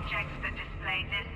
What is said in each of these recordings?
objects that display this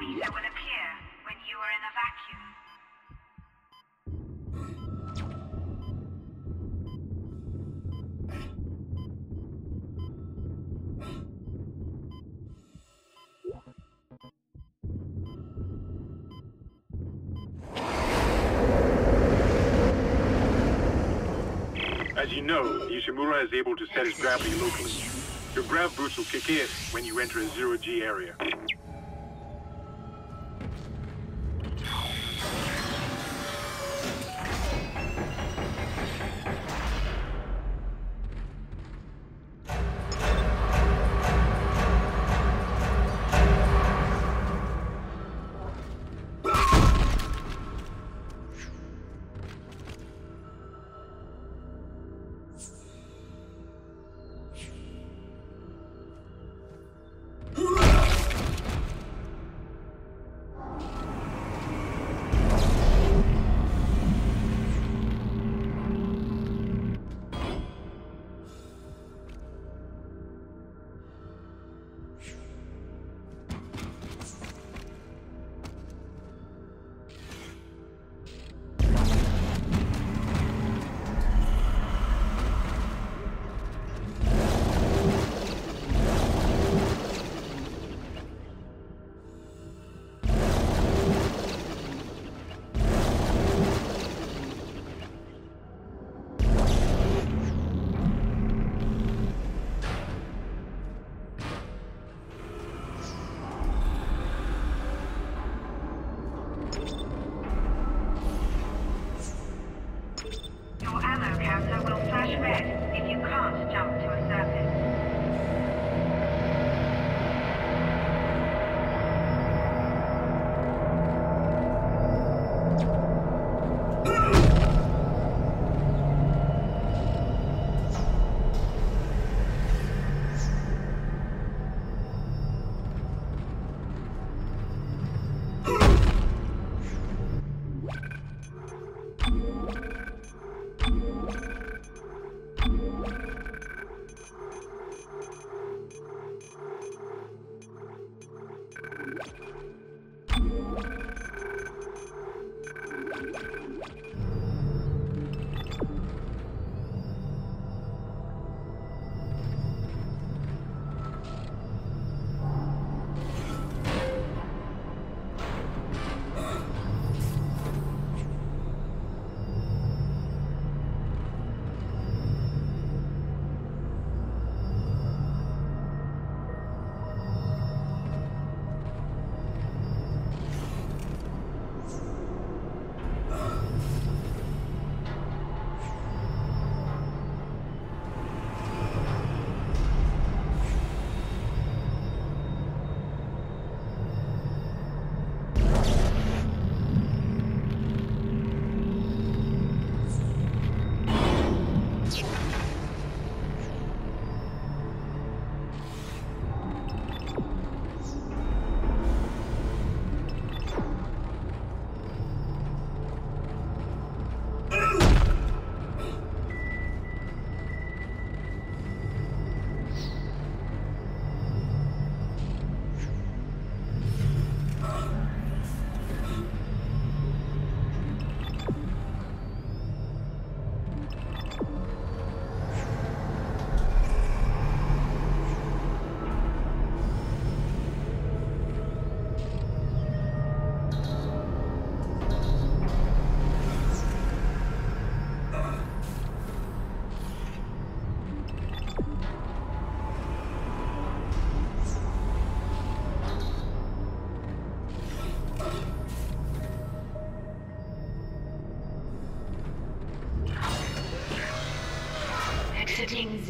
Your will appear when you are in a vacuum. As you know, Ishimura is able to set his gravity locally. Your grav boost will kick in when you enter a zero-G area.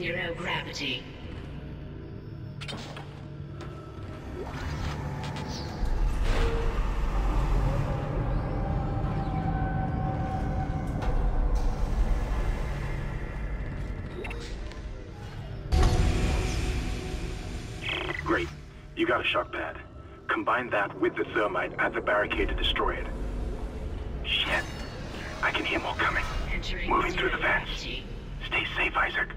Zero gravity. Great. You got a shock pad. Combine that with the thermite at the barricade to destroy it. Shit. I can hear more coming. Entering Moving through the vents. Stay safe, Isaac.